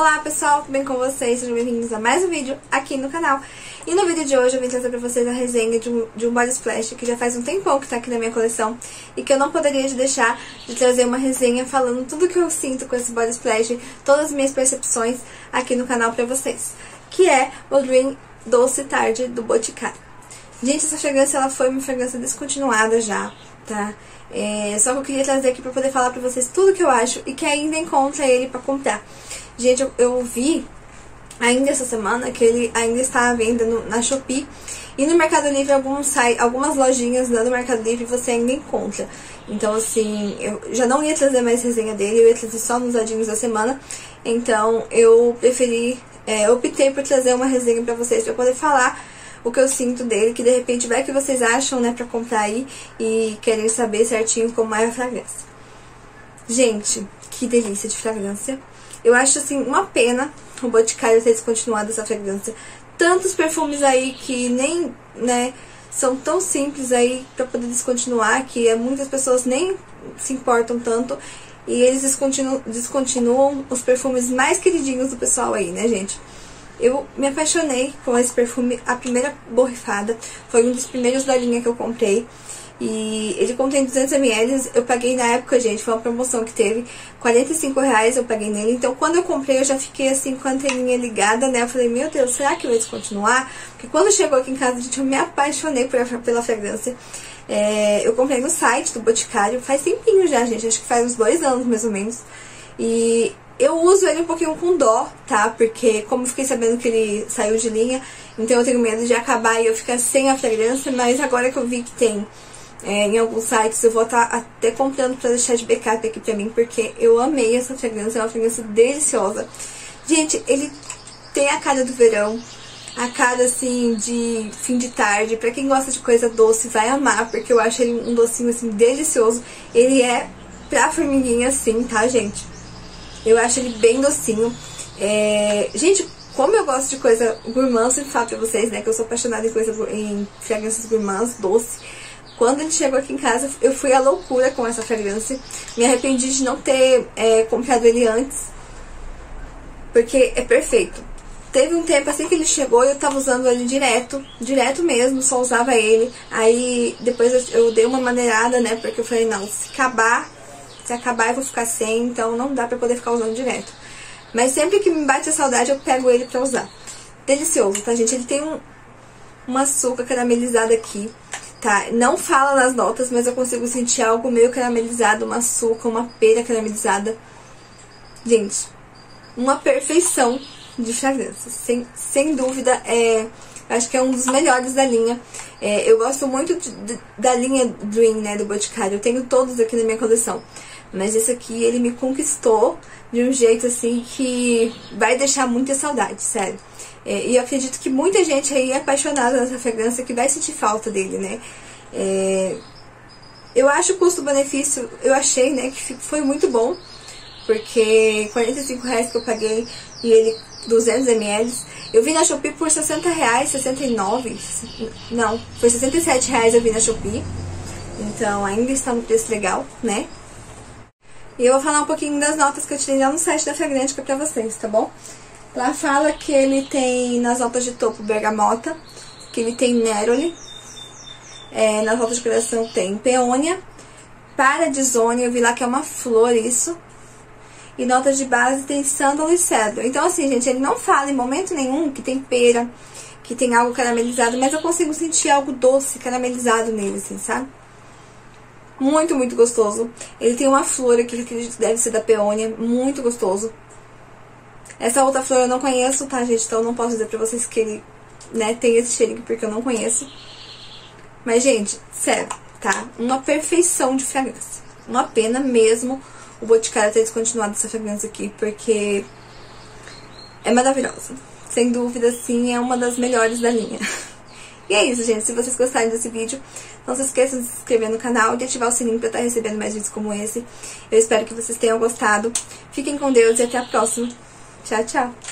Olá pessoal, tudo bem com vocês? Sejam bem-vindos a mais um vídeo aqui no canal. E no vídeo de hoje eu vim trazer pra vocês a resenha de um, de um body splash que já faz um tempão que tá aqui na minha coleção e que eu não poderia deixar de trazer uma resenha falando tudo que eu sinto com esse body splash, todas as minhas percepções aqui no canal pra vocês, que é o Dream Doce Tarde do Boticário. Gente, essa fragrância ela foi uma fragrância descontinuada já, tá? É, só que eu queria trazer aqui pra poder falar pra vocês tudo que eu acho e que ainda encontra ele pra comprar. Gente, eu, eu vi ainda essa semana que ele ainda está à venda no, na Shopee. E no Mercado Livre, alguns, algumas lojinhas né, do Mercado Livre você ainda encontra. Então, assim, eu já não ia trazer mais resenha dele, eu ia trazer só nos adinhos da semana. Então, eu preferi, é, optei por trazer uma resenha pra vocês, pra poder falar o que eu sinto dele, que de repente vai que vocês acham, né, pra comprar aí e querem saber certinho como é a fragrância. Gente, que delícia de fragrância. Eu acho, assim, uma pena o Boticário ter descontinuado essa fragrância. Tantos perfumes aí que nem, né, são tão simples aí pra poder descontinuar, que muitas pessoas nem se importam tanto. E eles descontinuam, descontinuam os perfumes mais queridinhos do pessoal aí, né, gente? Eu me apaixonei com esse perfume, a primeira borrifada. Foi um dos primeiros da linha que eu comprei. E ele contém 200ml, eu paguei na época, gente, foi uma promoção que teve, 45 reais eu paguei nele. Então, quando eu comprei, eu já fiquei assim com a anteninha ligada, né? Eu falei, meu Deus, será que vai descontinuar? Porque quando chegou aqui em casa, gente, eu me apaixonei por, pela fragrância. É, eu comprei no site do Boticário, faz tempinho já, gente, acho que faz uns dois anos mais ou menos. E eu uso ele um pouquinho com dó, tá? Porque como fiquei sabendo que ele saiu de linha, então eu tenho medo de acabar e eu ficar sem a fragrância, mas agora que eu vi que tem é, em alguns sites, eu vou estar tá até comprando pra deixar de backup aqui pra mim, porque eu amei essa fragrância, é uma fragrância deliciosa. Gente, ele tem a cara do verão, a cara assim de fim de tarde. Pra quem gosta de coisa doce, vai amar, porque eu acho ele um docinho assim delicioso. Ele é pra formiguinha assim, tá, gente? Eu acho ele bem docinho. É... Gente, como eu gosto de coisa gourmand, sempre falo pra vocês, né, que eu sou apaixonada em coisa em fragrâncias gourmands, doce. Quando ele chegou aqui em casa, eu fui à loucura com essa fragrância. Me arrependi de não ter é, comprado ele antes. Porque é perfeito. Teve um tempo assim que ele chegou eu tava usando ele direto, direto mesmo, só usava ele. Aí depois eu, eu dei uma maneirada, né? Porque eu falei, não, se acabar, se acabar eu vou ficar sem, então não dá pra poder ficar usando direto. Mas sempre que me bate a saudade eu pego ele pra usar. Delicioso, tá gente? Ele tem um, um açúcar caramelizado aqui tá? Não fala nas notas, mas eu consigo sentir algo meio caramelizado, uma açúcar, uma pera caramelizada. Gente, uma perfeição de fragrância. Sem, sem dúvida, é, acho que é um dos melhores da linha. É, eu gosto muito de, de, da linha Dream, né, do Boticário. Eu tenho todos aqui na minha coleção. Mas esse aqui, ele me conquistou de um jeito, assim, que vai deixar muita saudade, sério. É, e eu acredito que muita gente aí é apaixonada nessa fragrância que vai sentir falta dele, né? É, eu acho o custo-benefício, eu achei, né, que foi muito bom, porque 45 reais que eu paguei e ele 200 ml. Eu vi na Shopee por 60 reais, 69, não, foi 67 reais eu vi na Shopee. Então ainda está no preço legal, né? E eu vou falar um pouquinho das notas que eu tirei lá no site da Fragrantica pra vocês, tá bom? Lá fala que ele tem nas notas de topo bergamota, que ele tem neroli, é, nas notas de coração tem peônia, paradisônia, eu vi lá que é uma flor isso, e notas de base tem sândalo e cedro. Então assim, gente, ele não fala em momento nenhum que tem pera, que tem algo caramelizado, mas eu consigo sentir algo doce caramelizado nele, assim, sabe? Muito, muito gostoso. Ele tem uma flor aqui que acredito que deve ser da peônia, muito gostoso. Essa outra flor eu não conheço, tá, gente? Então eu não posso dizer pra vocês que ele, né, tem esse cheirinho porque eu não conheço. Mas, gente, sério, tá? Uma perfeição de fragrância. Uma pena mesmo o Boticário ter descontinuado essa fragrância aqui, porque é maravilhosa. Sem dúvida, sim, é uma das melhores da linha. E é isso, gente. Se vocês gostarem desse vídeo, não se esqueçam de se inscrever no canal e de ativar o sininho para estar recebendo mais vídeos como esse. Eu espero que vocês tenham gostado. Fiquem com Deus e até a próxima. Tchau, tchau.